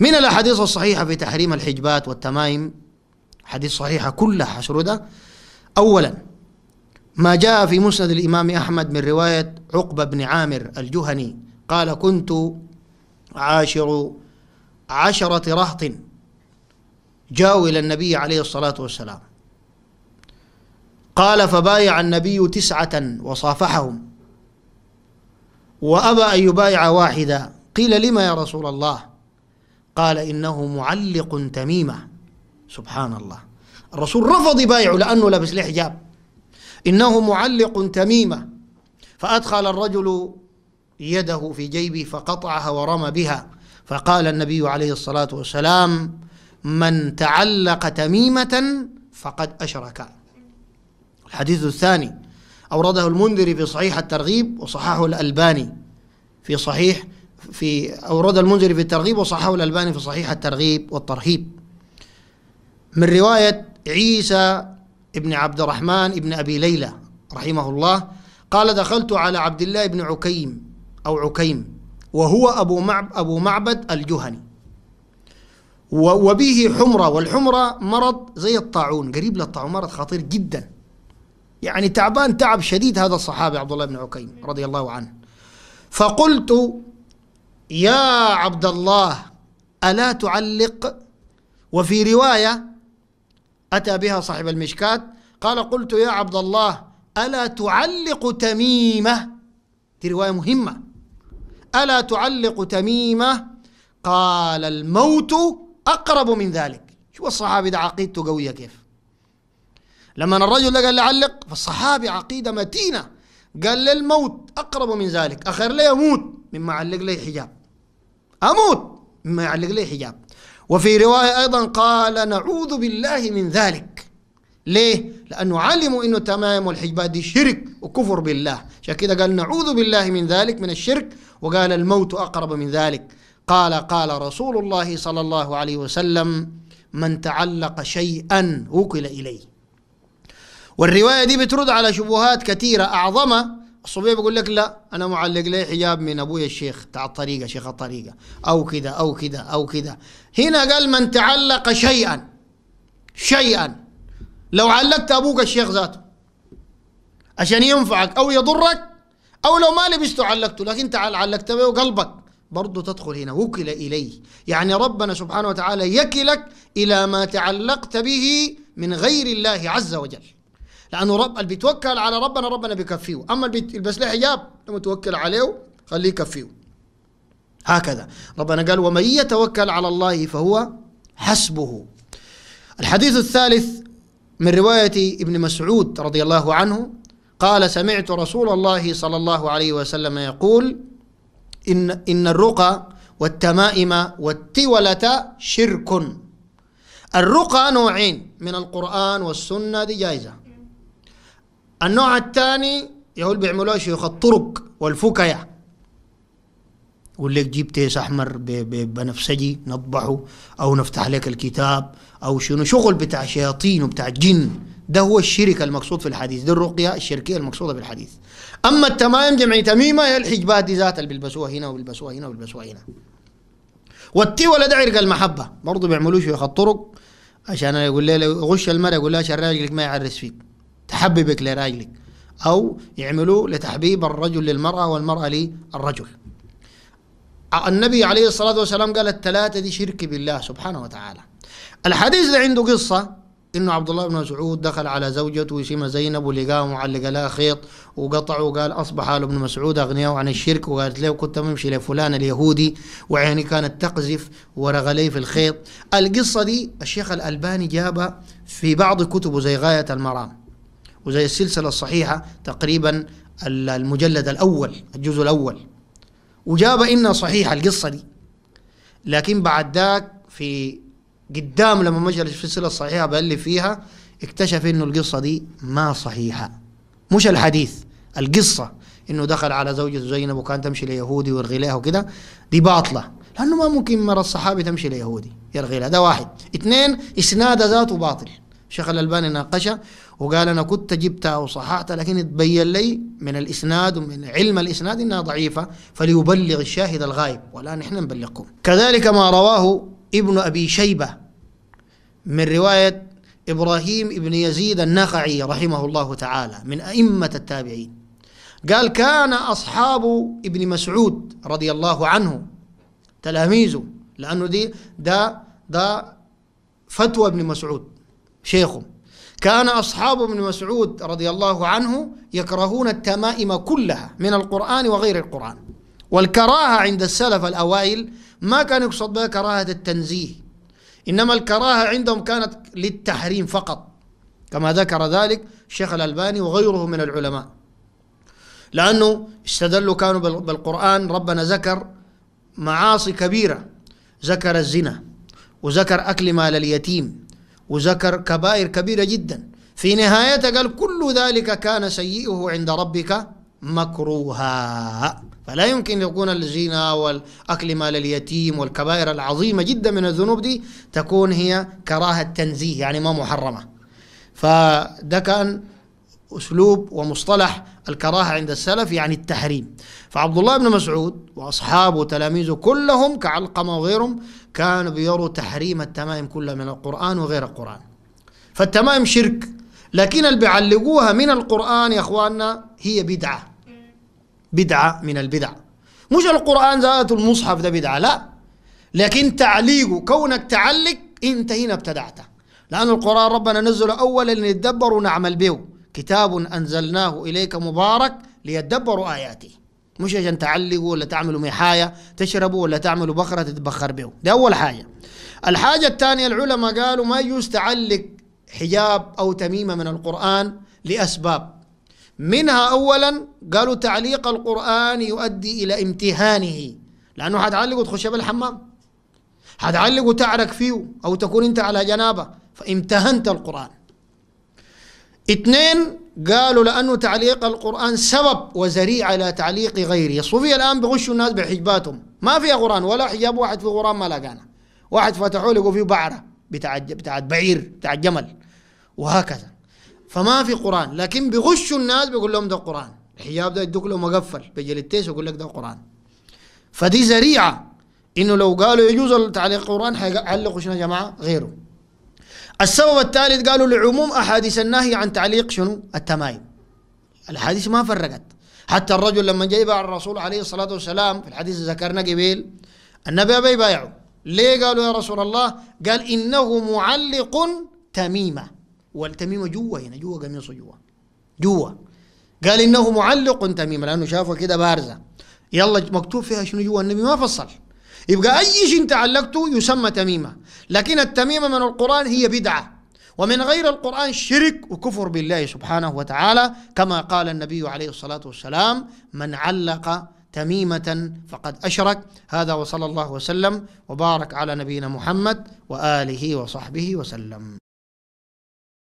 من الأحاديث الصحيحة في تحريم الحجبات والتمائم حديث صحيحة كلها حشردة أولا ما جاء في مسند الإمام أحمد من رواية عقبة بن عامر الجهني قال كنت عاشر عشرة رهط جاءوا إلى النبي عليه الصلاة والسلام. قال فبايع النبي تسعة وصافحهم. وأبى أن يبايع واحدا. قيل لما يا رسول الله؟ قال إنه معلق تميمة. سبحان الله الرسول رفض يبايعه لأنه لبس له حجاب. إنه معلق تميمة. فأدخل الرجل يده في جيبه فقطعها ورمى بها. فقال النبي عليه الصلاة والسلام من تعلق تميمة فقد أشرك. الحديث الثاني. أورده المنذري في صحيح الترغيب وصححه الألباني. في صحيح في أورد المنذري في الترغيب وصححه الألباني في صحيح الترغيب والترهيب. من رواية عيسى ابن عبد الرحمن ابن أبي ليلى رحمه الله قال دخلت على عبد الله بن عكيم أو عكيم وهو أبو معب أبو معبد الجهني. وبه حمرة والحمرة مرض زي الطاعون قريب للطاعون مرض خطير جدا. يعني تعبان تعب شديد هذا الصحابي عبد الله بن عكيم رضي الله عنه. فقلت يا عبد الله ألا تعلق؟ وفي رواية أتى بها صاحب المشكات قال قلت يا عبد الله ألا تعلق تميمة؟ دي رواية مهمة. ألا تعلق تميمة؟ قال الموت أقرب من ذلك. شو الصحابي ده عقيدته قوية كيف. لما الرجل ده قال لعلق فالصحابي عقيدة متينة. قال للموت أقرب من ذلك أخر لي أموت مما علق لي حجاب. أموت مما يعلق لي حجاب. وفي رواية أيضا قال نعوذ بالله من ذلك. ليه؟ لأنه علموا أنه تمام والحجبات دي شرك وكفر بالله. عشان كده قال نعوذ بالله من ذلك من الشرك. وقال الموت أقرب من ذلك. قال قال رسول الله صلى الله عليه وسلم من تعلق شيئا وكل إليه. والرواية دي بترد على شبهات كثيرة أعظمها الصبي بيقول لك لا أنا معلق لي حجاب من ابويا الشيخ تاع الطريقة شيخ الطريقة. أو كذا أو كذا أو كذا. هنا قال من تعلق شيئا شيئا. لو علقت أبوك الشيخ ذاته عشان ينفعك أو يضرك أو لو ما لبسته علقته لكن تعال علقت به قلبك برضه تدخل هنا وكل إليه. يعني ربنا سبحانه وتعالى يكلك إلى ما تعلقت به من غير الله عز وجل. لأنه رب اللي بيتوكل على ربنا ربنا بيكفيه. أما اللي بيلبس له حجاب لما توكل عليه خليه يكفيه. هكذا. ربنا قال ومن يتوكل على الله فهو حسبه. الحديث الثالث من رواية ابن مسعود رضي الله عنه قال سمعت رسول الله صلى الله عليه وسلم يقول إن, إن الرقى والتمائم والتولة شرك. الرقى نوعين من القرآن والسنة دي جائزة النوع الثاني يقول بيعملوها شيوخ الطرق والفكية يقول لك جيب تيس أحمر بنفسجي نطبعه أو نفتح لك الكتاب أو شنو. شغل بتاع شياطين وبتاع جن. ده هو الشرك المقصود في الحديث. ده الرقية الشركية المقصودة في الحديث أما التمائم جمع تميمة هي الحجبات دي ذات اللي بيلبسوها هنا وبيلبسوها هنا وبيلبسوها هنا. والتي ولا ده عرق المحبة. برضه بيعملوه شيوخ الطرق عشان يقول لي يغش المرأة يقول لها عشان راجلك ما يعرس فيك. تحببك لراجلك أو يعملوا لتحبيب الرجل للمرأة والمرأة للرجل. النبي عليه الصلاة والسلام قال الثلاثة دي شرك بالله سبحانه وتعالى. الحديث ده عنده قصة إنه عبد الله بن مسعود دخل على زوجته اسمها زينب ولقاه معلق لها خيط وقطع وقال أصبح آل ابن مسعود أغنياء عن الشرك وقالت له كنت بمشي لفلان اليهودي وعيني كانت تقذف ورغلي في الخيط. القصة دي الشيخ الألباني جابها في بعض كتبه زي غاية المرام. وزي السلسلة الصحيحة تقريبا المجلد الأول الجزء الأول. وجاب إنها صحيحة القصة دي. لكن بعد ذاك في قدام لما مجلس في السلسله الصحيحه بألف فيها اكتشف إنه القصة دي ما صحيحة. مش الحديث القصة. إنه دخل على زوجة زينب وكان تمشي ليهودي ويرغي لها وكده. دي باطلة. لأنه ما ممكن مرة الصحابي تمشي ليهودي يرغي لها. ده واحد. اثنين اسناد ذاته باطل. الشيخ الألباني ناقشه. وقال أنا كنت جبتها وصححتها لكن تبين لي من الإسناد ومن علم الإسناد إنها ضعيفة فليبلغ الشاهد الغائب ولا نحن نبلغكم. كذلك ما رواه ابن أبي شيبة من رواية إبراهيم ابن يزيد النخعي رحمه الله تعالى من أئمة التابعين. قال كان أصحاب ابن مسعود رضي الله عنه تلاميذه لأنه دي ده ده فتوى ابن مسعود شيخه كان أصحاب ابن مسعود رضي الله عنه يكرهون التمائم كلها من القرآن وغير القرآن. والكراهة عند السلف الأوائل ما كان يقصد بها كراهة التنزيه. إنما الكراهة عندهم كانت للتحريم فقط كما ذكر ذلك الشيخ الألباني وغيره من العلماء. لأنه استدلوا كانوا بالقرآن ربنا ذكر معاصي كبيرة ذكر الزنا وذكر أكل مال اليتيم. وذكر كبائر كبيرة جدا. في نهايته قال كل ذلك كان سيئه عند ربك مكروها. فلا يمكن يكون الزنا والأكل مال اليتيم والكبائر العظيمة جدا من الذنوب دي تكون هي كراهة تنزيه يعني ما محرمة. فده كان أسلوب ومصطلح الكراهة عند السلف يعني التحريم. فعبد الله بن مسعود وأصحابه وتلاميذه كلهم كعلقمة وغيرهم كانوا بيروا تحريم التمائم كلها من القرآن وغير القرآن. فالتمائم شرك لكن اللي بيعلقوها من القرآن يا أخواننا هي بدعة. بدعة من البدع. مش القرآن ذات المصحف ده بدعة لا. لكن تعليقه كونك تعلق انت هنا ابتدعته. لأن القرآن ربنا نزله أولا لنتدبر ونعمل به. كتاب أنزلناه إليك مبارك ليتدبروا آياته. مش عشان تعلقوا ولا تعملوا محاية تشربوا ولا تعملوا بخرة تتبخر به. ده أول حاجة. الحاجة الثانية العلماء قالوا ما يجوز تعلق حجاب أو تميمة من القرآن لأسباب. منها أولا قالوا تعليق القرآن يؤدي إلى امتهانه. لأنه حتعلق تخش بالحمام. حتعلق وتعرق فيه أو تكون أنت على جنابة. فامتهنت القرآن. اثنين قالوا لأنه تعليق القرآن سبب وذريعة إلى تعليق غيره الصوفية الآن بغشوا الناس بحجباتهم. ما فيها قرآن ولا حجاب واحد في قرآن ما لقانا. واحد فتحوا لقوا فيه بعرة بتاعت بتاعت بعير بتاعت جمل. وهكذا. فما في قرآن. لكن بغشوا الناس بيقول لهم ده قرآن. الحجاب ده يدوك له مقفل بجلتيس يقول لك ده قرآن. فدي ذريعة إنه لو قالوا يجوز تعليق القرآن حيعلقوا شنو يا جماعة؟ غيره. السبب الثالث قالوا لعموم أحاديث النهي عن تعليق شنو؟ التمايم. الاحاديث ما فرقت. حتى الرجل لما جاء على الرسول عليه الصلاة والسلام في الحديث ذكرنا قبيل النبي أبي يبايعه ليه قالوا يا رسول الله؟ قال إنه معلق تميمة. والتميمة جوا هنا جوا قميصه جوا جوا قال إنه معلق تميمة لأنه شافه كده بارزة. يلا مكتوب فيها شنو جوا النبي ما فصل. يبقى أي شيء أنت علقته يسمى تميمة. لكن التميمة من القرآن هي بدعة. ومن غير القرآن شرك وكفر بالله سبحانه وتعالى كما قال النبي عليه الصلاة والسلام من علق تميمة فقد أشرك هذا وصلى الله وسلم وبارك على نبينا محمد وآله وصحبه وسلم.